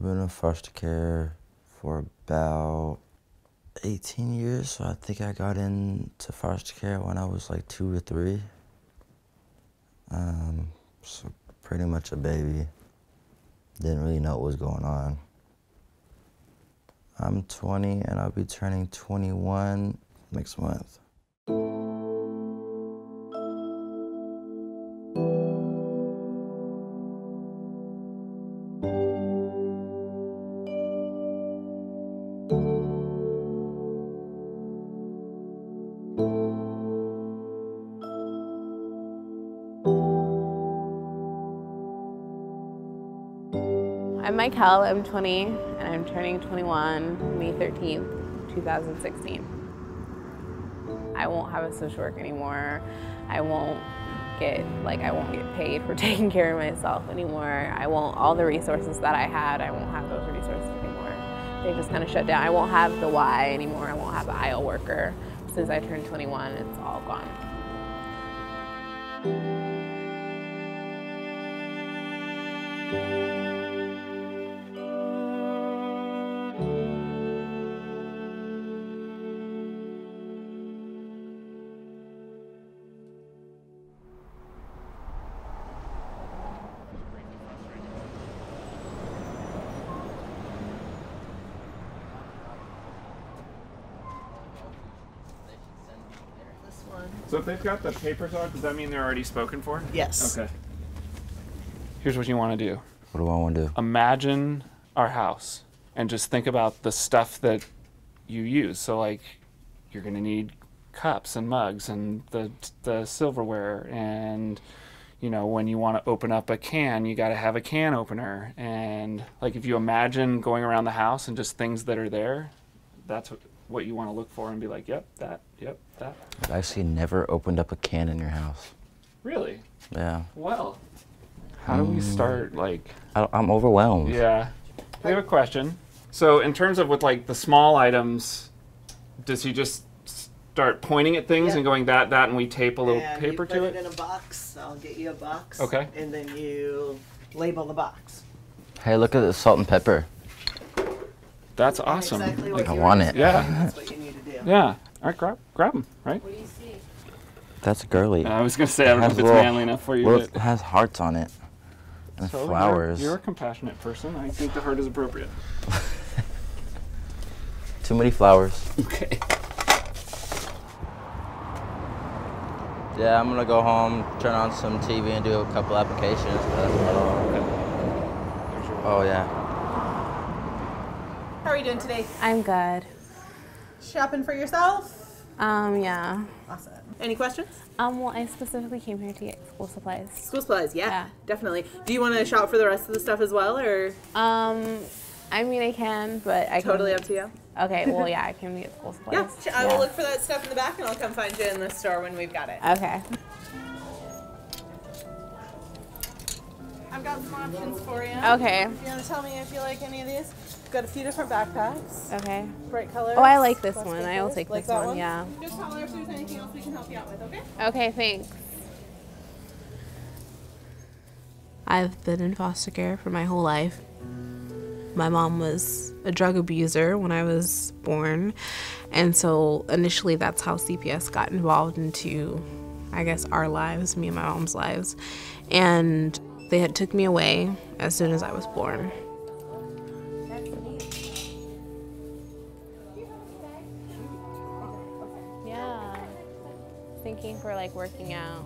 I've been in foster care for about 18 years. So I think I got into foster care when I was like two or three. Um, so pretty much a baby. Didn't really know what was going on. I'm 20 and I'll be turning 21 next month. I'm Mykell, I'm 20, and I'm turning 21 May 13th, 2016. I won't have a social work anymore. I won't get, like, I won't get paid for taking care of myself anymore. I won't, all the resources that I had, I won't have those resources anymore. They just kind of shut down. I won't have the Y anymore. I won't have the IO worker. Since I turned 21, it's all gone. So if they've got the papers on, does that mean they're already spoken for? Yes. Okay. Here's what you want to do. What do I want to do? Imagine our house and just think about the stuff that you use. So like you're going to need cups and mugs and the the silverware and you know when you want to open up a can you got to have a can opener and like if you imagine going around the house and just things that are there that's what, what you want to look for and be like yep that yep that I've actually never opened up a can in your house. really Yeah. well how do we mm. start like I, I'm overwhelmed. Yeah. We have a question. So, in terms of with like the small items, does he just start pointing at things Yeah. and going that that, and we tape a little and paper you put to it it? in a box. I'll get you a box. Okay. And then you label the box. Hey, look at the salt and pepper. That's awesome. Exactly Like, I you want were it. Yeah. That's what you need to do. yeah. All right, grab grab them. Right. What do you see? That's girly. I was gonna say I don't know Has if it's little- manly enough for you. Well, it has hearts on it. And So you're- flowers. You're, a compassionate person. I think the heart is appropriate. Too many flowers. Okay. Yeah, I'm gonna go home, turn on some TV, and do a couple applications. But that's about all. There's your- Oh yeah. How are you doing today? I'm good. Shopping for yourself? Um, yeah. Awesome. Any questions? Um, well, I specifically came here to get school supplies. School supplies, yeah, Yeah. definitely. Do you want to shop for the rest of the stuff as well, or Um, I mean, I can, but I totally can, up to you? Okay, well, yeah, I can get school Yeah, supplies. sh- I will look for that stuff in the back, and I'll come find you in the store when we've got it. Okay. I've got some options for you. Okay. You want to tell me if you like any of these? We've got a few different backpacks, Okay. bright colors. Oh, I like this one. bright I will take Like this that one, yeah. Just tell holler if there's anything else we can help you out with, okay? Okay, thanks. I've been in foster care for my whole life. My mom was a drug abuser when I was born, and so initially that's how CPS got involved into, I guess, our lives, me and my mom's lives. And they had took me away as soon as I was born. Thinking for like working out,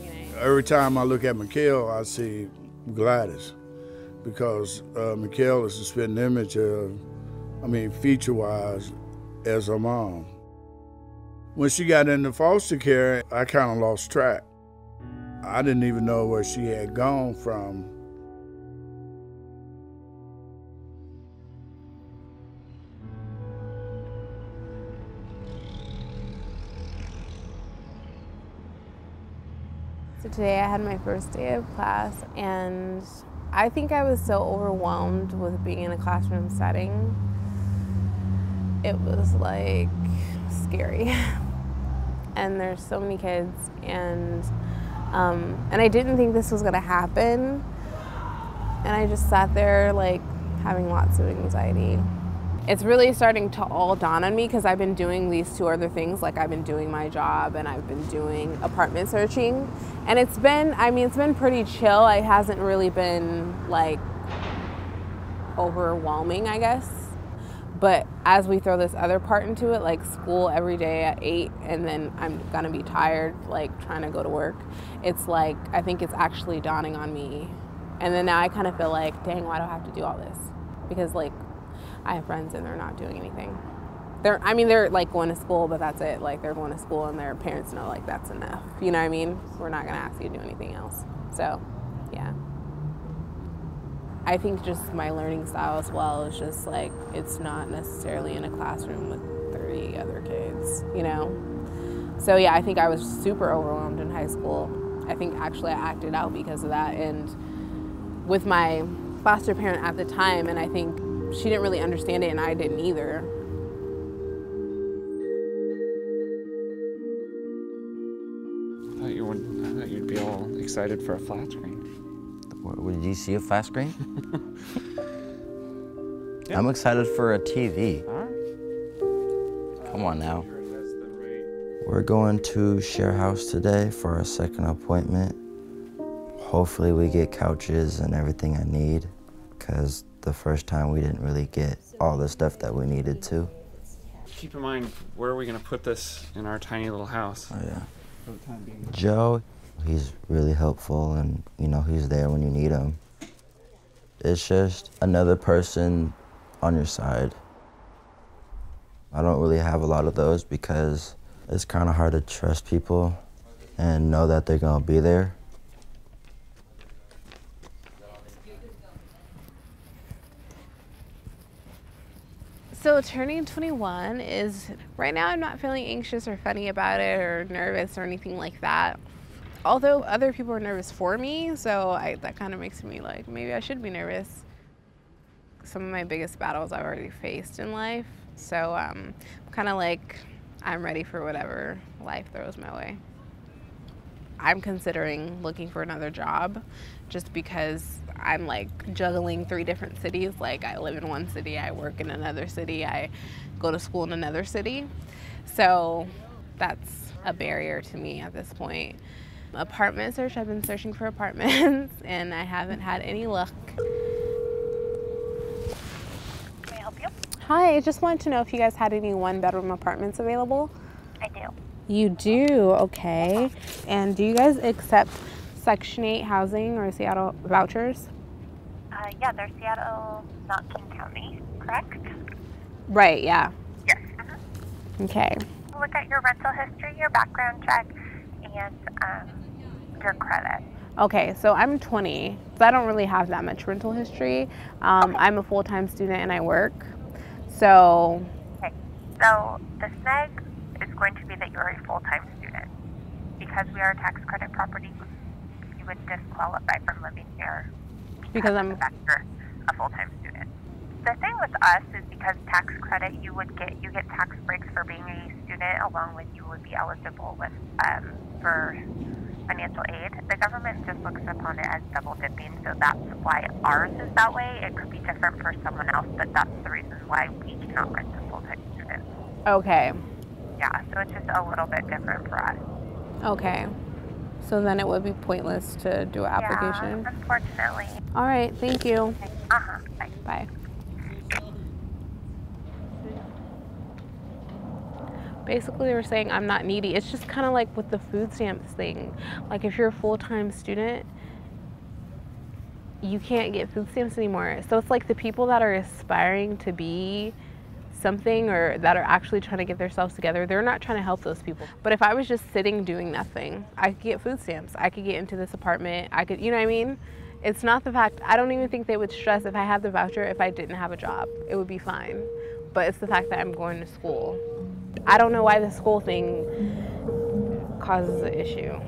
you know. Every time I look at Mykell, I see Gladys because uh, Mykell is a spitting image of, I mean, feature wise, as her mom. When she got into foster care, I kind of lost track. I didn't even know where she had gone from. Today I had my first day of class, and I think I was so overwhelmed with being in a classroom setting. It was like scary. and there's so many kids, and um, and I didn't think this was gonna happen. And I just sat there like having lots of anxiety. It's really starting to all dawn on me because I've been doing these two other things. Like I've been doing my job and I've been doing apartment searching. And it's been, I mean, it's been pretty chill. It hasn't really been like overwhelming, I guess. But as we throw this other part into it, like school every day at eight, and then I'm gonna be tired, like trying to go to work, it's like I think it's actually dawning on me. And then now I kind of feel like, dang, why do I have to do all this? Because like I have friends and they're not doing anything. They're, I mean, they're like going to school, but that's it. Like they're going to school and their parents know like that's enough. You know what I mean? We're not gonna ask you to do anything else. So, yeah. I think just my learning style as well is just like it's not necessarily in a classroom with 30 other kids, you know? So yeah, I think I was super overwhelmed in high school. I think actually I acted out because of that and with my foster parent at the time and I think she didn't really understand it and I didn't either. I thought you would. I thought you'd be all excited for a flat screen. What, did you see a flat screen? I'm excited for a TV. All right. Come on now. We're going to Sharehouse today for our second appointment. Hopefully we get couches and everything I need because the first time we didn't really get all the stuff that we needed to. Keep in mind, where are we gonna put this in our tiny little house? Oh yeah. For the time being. Joe, he's really helpful and you know he's there when you need him. It's just another person on your side. I don't really have a lot of those because it's kind of hard to trust people and know that they're going to be there. So turning 21 is right now I'm not feeling anxious or funny about it or nervous or anything like that. Although other people are nervous for me, so I, that kind of makes me like maybe I should be nervous. Some of my biggest battles I've already faced in life, so um, kind of like I'm ready for whatever life throws my way. I'm considering looking for another job just because I'm like juggling three different cities. Like I live in one city, I work in another city, I go to school in another city. So that's a barrier to me at this point. Apartment search, I've been searching for apartments and I haven't had any luck. Can I help you? Hi, I just wanted to know if you guys had any one bedroom apartments available. You do, okay. And do you guys accept Section 8 housing or Seattle vouchers? Uh, yeah, they're Seattle, not King County, correct? Right, yeah. Yes. mhm. Okay. Look at your rental history, your background check, and um, your credit. Okay, so I'm 20, so I don't really have that much rental history. Um, I'm a full time student and I work. So, Okay. So the snag is going to be that you're a full-time student. Because we are a tax credit property, you would disqualify from living here because of I'm you're a full-time student. The thing with us is because tax credit, you would get you get tax breaks for being a student, along with you would be eligible with um, for financial aid. The government just looks upon it as double dipping, so that's why ours is that way. It could be different for someone else, but that's the reason why we cannot rent to full-time students. okay. Yeah, so it's just a little bit different for us. Okay. So then it would be pointless to do an application. Yeah, unfortunately. All right, thank you. Uh huh. Bye. Bye. Basically, they were saying I'm not needy. It's just kind of like with the food stamps thing. Like, if you're a full time student, you can't get food stamps anymore. So it's like the people that are aspiring to be something or that are actually trying to get themselves together, they're not trying to help those people. But if I was just sitting doing nothing, I could get food stamps. I could get into this apartment. I could, you know what I mean? It's not the fact, I don't even think they would stress if I had the voucher if I didn't have a job. It would be fine. But it's the fact that I'm going to school. I don't know why the school thing causes an issue.